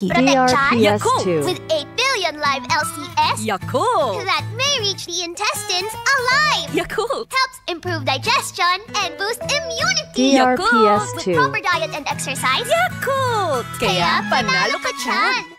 DRPS2. with 8 billion live LCS Yakult! that may reach the intestines alive. Yakult! Helps improve digestion and boost immunity. DRPS2. With proper diet and exercise, Yakult! Kaya panalo ka dyan!